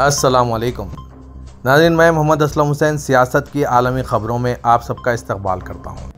असलकुम नाजिन मैं मोहम्मद असलम हुसैन, सियासत की आलमी ख़बरों में आप सबका इस्तकबाल करता हूँ।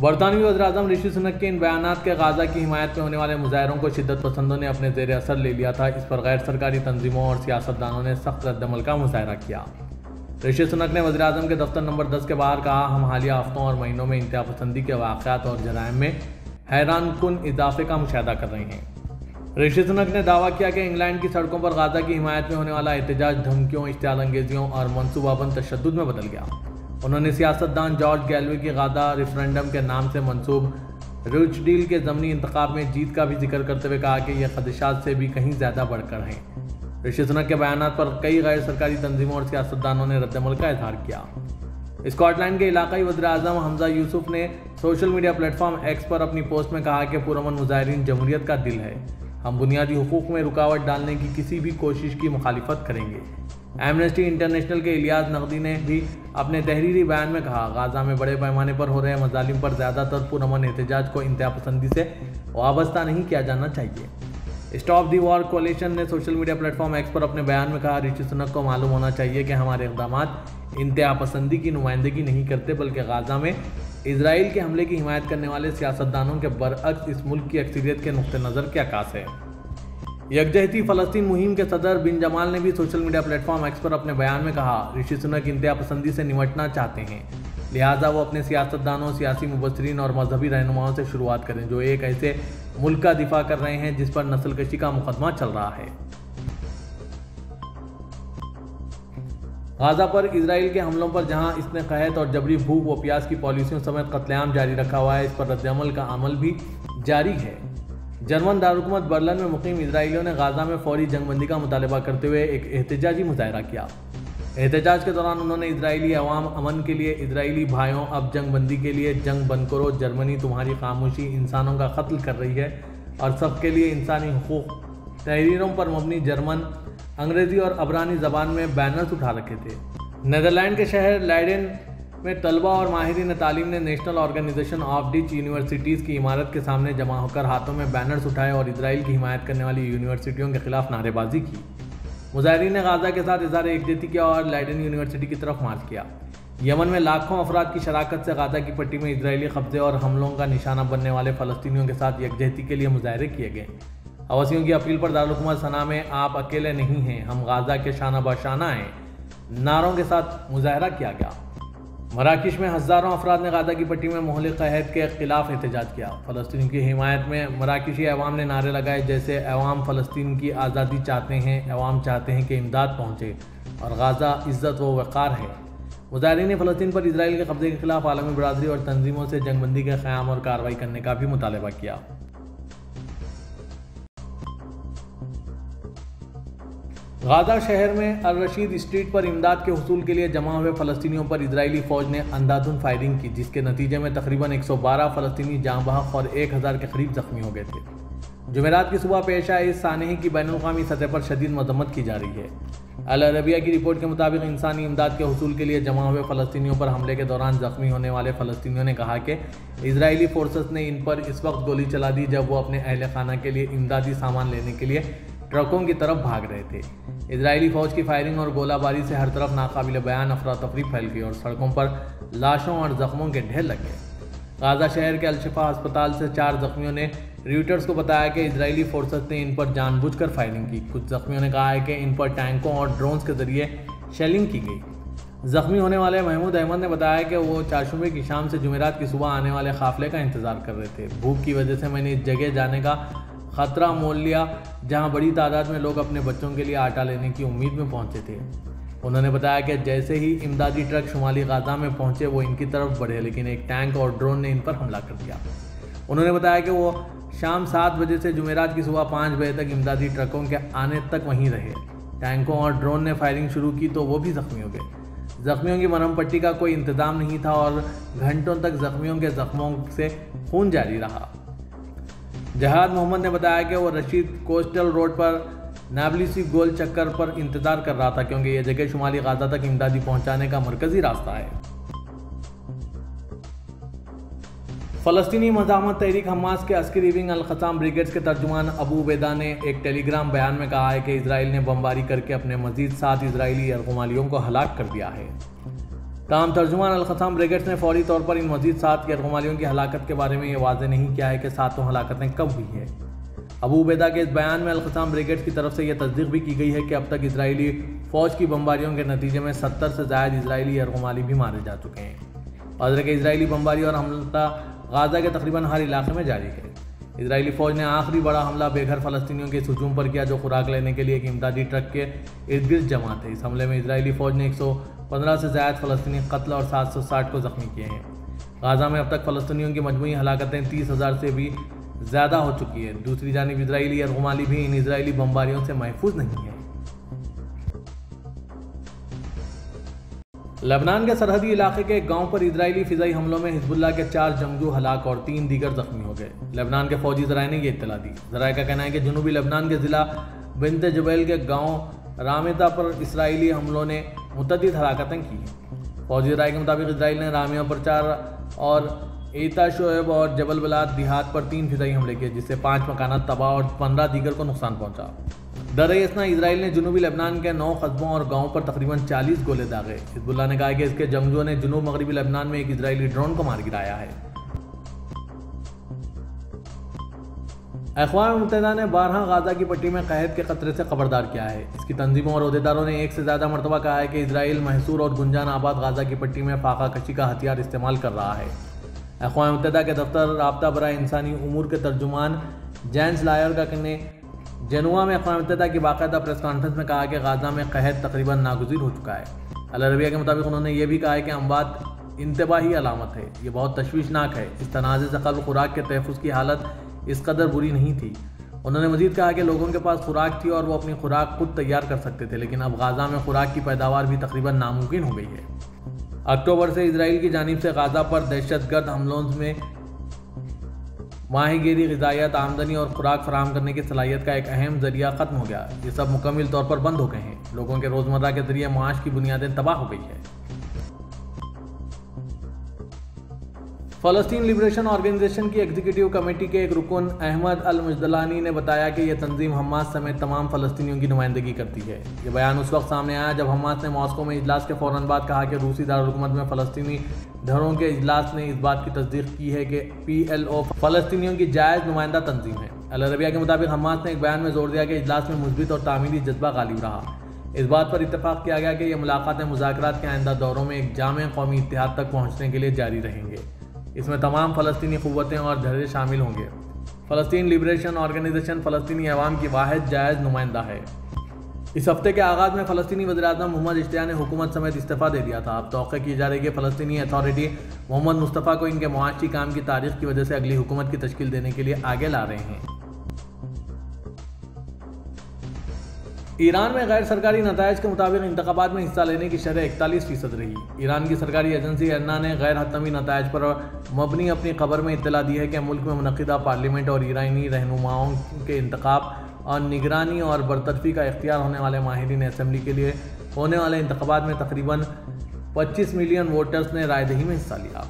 बरतानवी वजी ऋषि सुनक के इन बयान के गाज़ा की हिमायत में होने वाले मुजाहरों को शिद्दत पसंदों ने अपने जेर असर ले लिया था। इस पर गैर सरकारी तंजीमों और सियासतदानों ने सख्त रद्दमल का मुजाहरा किया। ऋषि सुनक ने वजी अजम के दफ्तर नंबर दस के बाहर कहा, हम हालिया हफ्तों और महीनों में इंतहा पसंदी के वाक़ात और जराइम में हैरान कन इजाफे का मुशाह कर रहे हैं। ऋषि सुनक ने दावा किया कि इंग्लैंड की सड़कों पर गाजा की हिमायत में होने वाला एहतजाज धमकियों इश्ताल अंगेजियों और मनसूबाबंद तशद में बदल गया। उन्होंने सियासतदान जॉर्ज गैलवे की गादा रेफरेंडम के नाम से मनसूब रुच डील के ज़मनी इंतब में जीत का भी ज़िक्र करते हुए कहा कि यह खदशात से भी कहीं ज़्यादा बढ़कर हैं। ऋषि सुनक के बयान पर कई गैर सरकारी तंजीमों और सियासतदानों ने रद्दमल का इजहार किया। स्कॉटलैंड के इलाकई वजी अजम हमजा यूसुफ ने सोशल मीडिया प्लेटफॉर्म एक्स पर अपनी पोस्ट में कहा कि पुरमन मुजाहरीन जमहूरियत का दिल है। हम बुनियादी हकूक़ में रुकावट डालने की किसी भी कोशिश की मुखालफत करेंगे। एमनेस्टी इंटरनेशनल के इलियास नकदी ने भी अपने तहरीरी बयान में कहा, गाज़ा में बड़े पैमाने पर हो रहे मजालिम पर ज़्यादातर पुरमन एहतजाज को इंतहा पसंदी से वाबस्ता नहीं किया जाना चाहिए। स्टॉप दी वॉर कोलेशन ने सोशल मीडिया प्लेटफॉर्म एक्स पर अपने बयान में कहा, ऋषि सुनक को मालूम होना चाहिए कि हमारे इकदाम इंतहा पसंदी की नुमाइंदगी नहीं करते, बल्कि गाज़ा में इसराइल के हमले की हिमायत करने वाले सियासतदानों के बरअक्स इस मुल्क की अक्सरियत के नुक़ नज़र क्या कास है। यकजहती फ़लस्तीन मुहिम के सदर बिन जमाल ने भी सोशल मीडिया प्लेटफॉर्म एक्स पर अपने बयान में कहा, ऋषि सुनक इंतहा पसंदी से निमटना चाहते हैं। लिहाजा वो अपने सियासतदानों, सियासी मुबसरीन और मजहबी रहनुमाओं से शुरुआत करें, जो एक ऐसे मुल्क का दिफा कर रहे हैं जिस पर नस्ल कशी का मुकदमा चल रहा है। गाज़ा पर इसराइल के हमलों पर जहाँ इसने कहत और जबरी भूख व प्याज की पॉलिसियों समेत कत्लेआम जारी रखा हुआ है, इस पर रद्दमल का अमल भी जारी है। जर्मन दारकूमत बर्लन में मुकीम इसराइलियों ने गाज़ा में फौरी जंगबंदी का मुतालबा करते हुए एक एहतजाजी मुजाहरा किया। एहतजाज के दौरान उन्होंने इसराइली अवाम अमन के लिए इसराइली भाइयों अब जंगबंदी के लिए जंग बंद करो, जर्मनी तुम्हारी खामोशी इंसानों का कत्ल कर रही है और सबके लिए इंसानी हकूक़। तहरीरों पर मबनी जर्मन अंग्रेज़ी और अबरानी ज़बान में बैनर्स उठा रखे थे। नदरलैंड के शहर लाइडेन में तलबा और माहरीन तालीम ने national organisation of Dutch universities की इमारत के सामने जमा होकर हाथों में बैनर्स उठाए और इसराइल की हिमायत करने वाली यूनिवर्सिटियों के खिलाफ नारेबाजी की। मुजाहरीन ने गाज़ा के साथ इजहार एकजहती किया और लाइडन यूनिवर्सिटी की तरफ़ मार्च किया। यमन में लाखों अफराद की शराकत से गाज़ा की पट्टी में इसराइली कब्जे और हमलों का निशाना बनने वाले फ़लस्तियों के साथ यकजहती के लिए मुजाहरे किए गए। अवसियों की अपील पर दारकूमत सना में आप अकेले नहीं हैं, हम गाज़ा के शाना बशाना हैं। नारों के साथ मुजाहरा किया गया। मराकश में हज़ारों अफराद ने गाज़ा की पट्टी में मोहल कहद के खिलाफ एहतजाज किया। फ़लस्तीन की हिमायत में मराकशी अवाम ने नारे लगाए, जैसे अवाम फ़लस्तीन की आज़ादी चाहते हैं, अवाम चाहते हैं कि इमदाद पहुँचे, और गाज़ा इज़्ज़त व वक़ार है। मुजाहरीन ने फ़लस्तीन पर इसराइल के कब्ज़े के खिलाफ आलमी बरदरी और तंजीमों से जंगबंदी के क़्याम और कार्रवाई करने का भी मुतालबा किया। गाजा शहर में अल रशीद स्ट्रीट पर इमदाद के हसूल के लिए जमा हुए फ़लस्तियों पर इसराइली फ़ौज ने अंधाधुन फायरिंग की, जिसके नतीजे में तकरीबन 112 फ़लस्तनी जाँ बहक और 1000 के करीब जख्मी हो गए थे। जुमेरात की सुबह पेश आए इस सानही की बैन अवी सतह पर शदीद मजम्मत की जा रही है। अल अरबिया की रिपोर्ट के मुताबिक इंसानी इमदाद के हसूल के लिए जमा हुए फ़लस्तियों पर हमले के दौरान जख्मी होने वाले फ़लस्तियों ने कहा कि इसराइली फोर्सेस ने इन पर इस वक्त गोली चला दी, जब वो अपने अहल खाना के लिए इमदादी सामान लेने के लिए ट्रकों की तरफ़ भाग रहे थे। इसराइली फौज की फायरिंग और गोलाबारी से हर तरफ़ नाकाबिल बयान अफरा तफरी फैल गई और सड़कों पर लाशों और जख्मों के ढेर लग गए। गाज़ा शहर के अलशिफा अस्पताल से चार जख्मियों ने रियूटर्स को बताया कि इसराइली फोर्सेस ने इन पर जानबूझकर फायरिंग की। कुछ जख्मियों ने कहा है कि इन पर टैंकों और ड्रोन्स के ज़रिए शेलिंग की गई। जख्मी होने वाले महमूद अहमद ने बताया कि वो चारशुबे की शाम से जुमेरात की सुबह आने वाले काफिले का इंतज़ार कर रहे थे। भूख की वजह से मैंने इस जगह जाने का ख़तरा मोल लिया, जहाँ बड़ी तादाद में लोग अपने बच्चों के लिए आटा लेने की उम्मीद में पहुँचे थे। उन्होंने बताया कि जैसे ही इमदादी ट्रक शुमाली गाजा में पहुँचे, वो इनकी तरफ़ बढ़े, लेकिन एक टैंक और ड्रोन ने इन पर हमला कर दिया। उन्होंने बताया कि वो शाम सात बजे से जुमेरात की सुबह पाँच बजे तक इमदादी ट्रकों के आने तक वहीं रहे। टैंकों और ड्रोन ने फायरिंग शुरू की तो वो भी ज़ख्मी हो गए ज़ख्मियों की मरहम पट्टी का कोई इंतज़ाम नहीं था और घंटों तक ज़ख्मियों के ज़ख्मों से खून जारी रहा। जहाद मोहम्मद ने बताया कि वो रशीद कोस्टल रोड पर नाबलिसी गोल चक्कर पर इंतज़ार कर रहा था, क्योंकि यह जगह शुमाली गाजा तक इमदादी पहुँचाने का मरकज़ी रास्ता है। फ़लस्तनी मजामत तहरीक हमास के अस्करी विंग अलखसाम ब्रिगेड्स के तर्जुमान अबू उबैदा ने एक टेलीग्राम बयान में कहा है कि इसराइल ने बमबारी करके अपने मजीद सात इसराइली यरगमालियों को हलाक कर दिया है। ताम तर्जुमान अलखसाम ब्रिगेड्स ने फौरी तौर पर इन मजीद सात यरगमालियों की हलाकत के बारे में ये वाजे नहीं किया है कि सातों हलाकतें कब हुई है। अबू उबैदा के इस बयान में अलखसाम ब्रिगेड्स की तरफ़ से यह तस्दीक भी की गई है कि अब तक इसराइली फ़ौज की बमबारियों के नतीजे में सत्तर से जायद इसराइली यरगमाली भी मारे जा चुके हैं। और के इसराइली बमबारी और हमला गाज़ा के तकरीबन हर इलाके में जारी है। इसराइली फ़ौज ने आखिरी बड़ा हमला बेघर फ़लस्तियों के हजूम पर किया, जो खुराक लेने के लिए एक इमदादी ट्रक के इर्द गिर्द जमा थे। इस हमले में इसराइली फ़ौज ने 115 से जायद फ़लस्तनी कत्ल और 760 को ज़ख्मी किए हैं। गाज़ा में अब तक फ़लस्तियों की मजमू हलाकतें तीस हज़ार से भी ज़्यादा हो चुकी है। दूसरी जानब इसराइली और अरगमाली भी इन इसराइली बमबारियों से महफूज नहीं है। लबनान के सरहदी इलाके के एक गाँव पर इसराइली फिजाई हमलों में हिजबुल्ला के चार जंगजू हलाक और तीन दीगर जख्मी हो गए। लबनान के फौजी जराए ने यह इतला दी। जराए का कहना है कि जनूबी लबनान के ज़िला बिनते जबैल के गाँव रामिता पर इसराइली हमलों ने मुतद हलाकतें की। फौजी राय के मुताबिक इसराइल ने रामिया पर चार और एता शोएब और जबल बलाद देहात पर तीन फिजाई हमले किए, जिससे पाँच मकाना तबाह और पंद्रह दीगर को नुकसान पहुँचा। दरअसना इसराइल ने जनूबी लेबनान के नौ कस्बों और गाँवों पर तकरीबन चालीस गोले दागे। हिजबुल्ला ने कहा कि इसके जंगजुओं ने जनूब मगरबी लेबनान में एक इसराइली ड्रोन को मार गिराया है। अखवा मुतहदा ने बारह गाजा की पट्टी में कैद के खतरे से खबरदार किया है। इसकी तंजीमों और अहदेदारों ने एक से ज़्यादा मरतबा कहा है कि इसराइल महसूर और गुंजान आबाद गाजा की पट्टी में फाका कशी का हथियार इस्तेमाल कर रहा है। अकवा मुतहदा के दफ्तर रबता बर इंसानी उमूर के तर्जुमान जैंस लायर का कहने, जनुआ में अकवा मुतहदा की बाकायदा प्रेस कॉन्फ्रेंस में कहा कि गाजा में कैद तकरीबन नागुजीर हो चुका है। अलरबिया के मुताबिक उन्होंने ये भी कहा है कि अमवात इंतबाही अलामत है। ये बहुत तशवीशनाक है। इस तनाज़े से कबल खुराक के तहफ़ की हालत इस कदर बुरी नहीं थी। उन्होंने मजीद कहा कि लोगों के पास खुराक थी और वो अपनी खुराक खुद तैयार कर सकते थे, लेकिन अब गाज़ा में खुराक की पैदावार भी तकरीबन नामुमकिन हो गई है। अक्टूबर से इसराइल की जानब से गाज़ा पर दहशत गर्द हमलों में माहीगिरी गजाइत आमदनी और खुराक फराम करने की सलाहियत का एक अहम ज़रिया ख़त्म हो गया। ये सब मुकम्मल तौर पर बंद हो गए हैं। लोगों के रोज़मर्रा के ज़रिए माश की बुनियादें तबाह हो गई है। फ़लस्तीन लिबरेशन ऑर्गेनाइजेशन की एग्जीक्यूटिव कमेटी के एक रुकन अहमद अल मुजदलानी ने बताया कि यह तंजीम हमास समेत तमाम फ़लस्तियों की नुमाइंदगी करती है। ये बयान उस वक्त सामने आया जब हमास ने मॉस्को में इजलास के फ़ौर बाद कहा कि रूसी दारकूमत में फ़लस्तनी धड़ों के इजलास ने इस बात की तस्दीक की है कि पी एल ओ फ़लस्तियों की जायज़ नुमाइंदा तंजीम है। अल अरबिया के मुताबिक हमास ने एक बयान में ज़ोर दिया कि इजलास में मुस्बित और तामीरी जज्बा गालिब रहा। इस बात पर इतफाक़ किया गया कि यह मुलाकातें मुजाकर के आइंदा दौरों में एक जाम कौमी इतिहाद तक पहुँचने के लिए जारी रहेंगे। इसमें तमाम फ़लस्तनी क़वतें और धड़े शामिल होंगे। फ़लस्तीन लिब्रेशन ऑर्गेनाइजेशन फ़लस्तनी अवाम की वाद जायज़ नुमाइंदा है। इस हफ़्ते के आगाज़ में फ़लस्तनी वजी अजम मोहम्मद इश्तिया ने हुकूमत समेत इस्तीफ़ा दे दिया था। अब तो की जा रही है फ़लस्तनी अथॉरिटी मोहम्मद मुस्तफ़ा को इनके मुआशी काम की तारीख की वजह से अगली हुकूमत की तश्ील देने के लिए आगे ला रहे हैं। ईरान में गैर सरकारी नतज के मुताबिक इंतबात में हिस्सा लेने की शरह इकतालीस फ़ीसद रही। ईरान की सरकारी एजेंसी अन्ना ने गैर हतमी नतज पर मबनी अपनी खबर में इतला दी है कि मुल्क में मनदा पार्लियामेंट और ईरानी रहनुमाओं के इंतब और निगरानी और बरतरफी का इख्तियार होने वाले माहरीन असम्बली के लिए होने वाले इंतबात में तकरीबन पच्चीस मिलियन वोटर्स ने रायदही में हिस्सा लिया।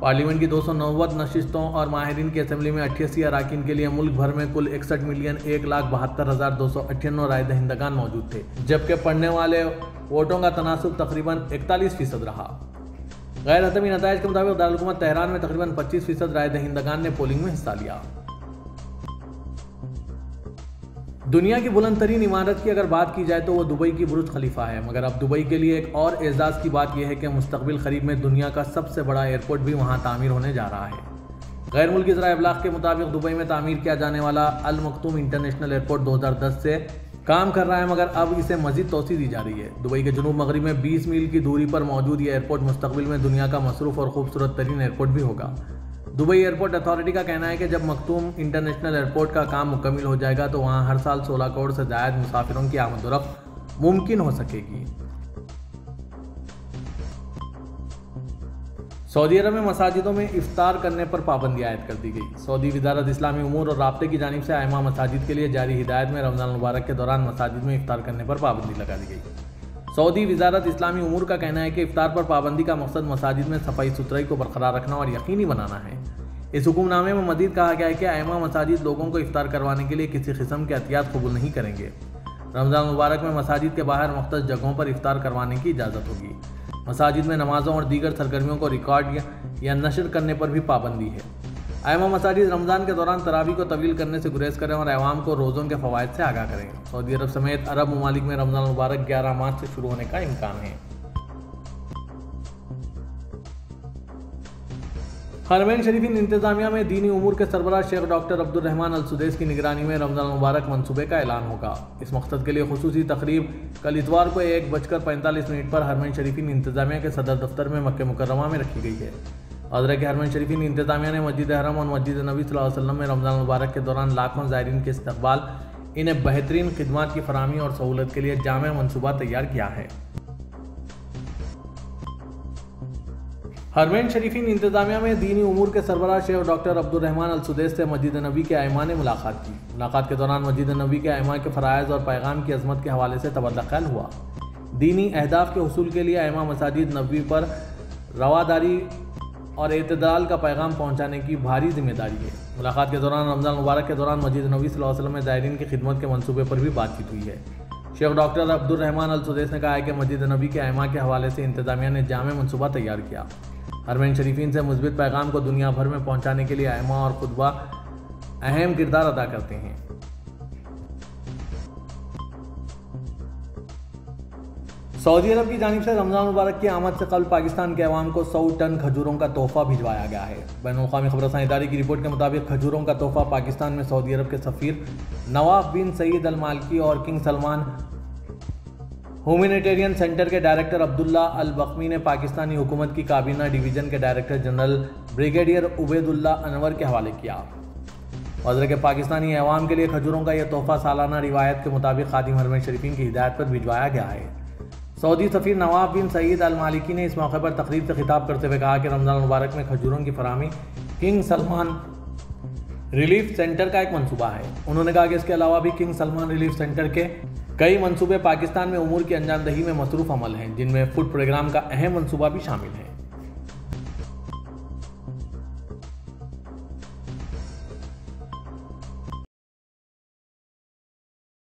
पार्लियामेंट की दो सौ नशिस्तों और माहरीन की असम्बली में अठासी अरकान के लिए मुल्क भर में कुल इकसठ मिलियन एक लाख बहत्तर हज़ार दो सौ अट्ठानवे राय दहिंदगान मौजूद थे, जबकि पढ़ने वाले वोटों का तनासब तकरीबन इकतालीस फ़ीसद रहा। गैर हतमी नतज के मुताबिक दारकूमत तेहरान में तकरीबन पच्चीस फ़ीसद राय दहिंदगान ने पोलिंग में हिस्सा लिया। दुनिया की बुलंद तरीन इमारत की अगर बात की जाए तो वो दुबई की बुरुज खलीफा है। मगर अब दुबई के लिए एक और एजाज़ की बात यह है कि मुस्तबिल करीब में दुनिया का सबसे बड़ा एयरपोर्ट भी वहाँ तामीर होने जा रहा है। गैर मुल्की जरा अबलाग के मुताबिक दुबई में तामीर किया जाने वाला अल मखतूम इंटरनेशनल एयरपोर्ट 2010 से काम कर रहा है, मगर अब इसे मजीद तोसी दी जा रही है। दुबई के जनूब मगरब में 20 मील की दूरी पर मौजूद यह एयरपोर्ट मुस्तबिल में दुनिया का मसरूफ़ और खूबसूरत तरीन एयरपोर्ट भी होगा। दुबई एयरपोर्ट अथॉरिटी का कहना है कि जब मखतूम इंटरनेशनल एयरपोर्ट का काम मुकम्मल हो जाएगा तो वहाँ हर साल 16 करोड़ से जायद मुसाफिरों की आमदोरफ मुमकिन हो सकेगी। सऊदी अरब में मसाजिदों में इफ्तार करने पर पाबंदी आयद कर दी गई। सऊदी वजारत इस्लामी उमूर और रबते की जानब से आयमा मसाजिद के लिए जारी हिदायत में रमज़ान मुबारक के दौरान मसाजिद में इफ्तार करने पर पाबंदी लगा दी गई। सऊदी वजारत इस्लामी उमूर का कहना है कि इफ्तार पर पाबंदी का मकसद मसाजिद में सफ़ाई सुथराई को बरकरार रखना और यकीनी बनाना है। इस हुक्मनामे में मजीद कहा गया है कि आयमा मसाजिद लोगों को इफ्तार करवाने के लिए किसी किस्म के एहतियात कबूल नहीं करेंगे। रमज़ान मुबारक में मसाजिद के बाहर मुख्त जगहों पर इफ्तार करवाने की इजाज़त होगी। मसाजिद में नमाज़ों और दीगर सरगर्मियों को रिकॉर्ड या, या नशर करने पर भी पाबंदी है। आयमा मसाजिद रमज़ान के दौरान तरावी को तवील करने से गुरेज करें और अवाम को रोज़ों के फ़वाद से आगाह करें। सऊदी अरब समेत अरब ममालिक में रमज़ान मुबारक ग्यारह मार्च से शुरू होने का इम्कान है। हरमैन शरीफिन इंतजामिया में दीनी उमूर के सरबराह शेख डॉक्टर अब्दुलरहमान अल सुदेश की निगरानी में रमज़ान मुबारक मनसूबे का ऐलान होगा। इस मकसद के लिए खसूसी तकरीब कल इतवार को एक बजकर पैंतालीस मिनट पर हरमैन शरीफिन इंतजामिया के सदर दफ्तर में मक्के मुकरमा में रखी गई है। हजर के हरमैन शरीफिन इंतजामिया ने मस्जिद हरम और मस्जिद नबी वसल्लम में रमज़ान मुबारक के दौरान लाखों ज़ायरीन के इस्तबाल इन्हें बेहतरीन खदमात की फरहमी और सहूलत के लिए जाम मनसूबा तैयार किया है। हरमैन शरीफिन इंतजामिया में दीनी उमूर के सरबराह शेख डॉक्टर अब्दुलरहमान अलसुदेश से मस्जिद नबी के आयमा ने मुलाकात की। मुलाकात के दौरान मस्जिद नबी के आयमा के फ़रज़ और पैगाम की अजमत के हवाले से तबादला ख्याल हुआ। दीनी अहदाफ के हसूल के लिए आयमा मसाजिद नबी पर रवादारी और अतदाल का पैगाम पहुँचाने की भारी ज़िम्मेदारी है। मुलाकात के दौरान, रमज़ान मुबारक के दौरान मस्जिद नबी वसल्लम में ज़ायरीन की खिदमत के मनसूबे पर भी बातचीत हुई है। शेख डॉक्टर अब्दुलरहमान अलसुदेश ने कहा है कि मस्जिद नबी के आयमा के हवाले से इंतजामिया ने जाम मनसूबा तैयार किया। हरमैन शरीफिन से मुस्बित पैगाम को दुनिया भर में पहुँचाने के लिए आयमा और खुतबा अहम किरदार अदा करते हैं। सऊदी अरब की जानब से रमज़ान मुबारक की आमद से कल पाकिस्तान के अवाम को सौ टन खजूरों का तोहफा भिजवाया गया है। बैन अवी खबर इदारे की रिपोर्ट के मुताबिक खजूरों का तोहफा पाकिस्तान में सऊदी अरब के सफ़ीर नवाब बिन सईद अल मालकी और किंग सलमान ह्यूमैनिटेरियन सेंटर के डायरेक्टर अब्दुल्ला अल बकमी ने पाकिस्तानी हुकूमत की काबीना डिवीज़न के director general brigadier Ubaidullah Anwar के हवाले किया। वजर के पाकिस्तानी अवाम के लिए खजूरों का यह तोहफा सालाना रिवायत के मुताबिक खादिम हरम शरीफिन की हिदायत पर भिजवाया गया है। सऊदी सफ़ीर नवाब बिन सईद अल मालिकी ने इस मौके पर तकरीब से खिताब करते हुए कहा कि रमज़ान मुबारक में खजूरों की फरहमी किंग सलमान रिलीफ सेंटर का एक मनसूबा है। उन्होंने कहा कि इसके अलावा भी किंग सलमान रिलीफ सेंटर के कई मनसूबे पाकिस्तान में उमूर की अंजामदही में मसरूफ़ अमल हैं, जिनमें फ़ूड प्रोग्राम का अहम मनसूबा भी शामिल है।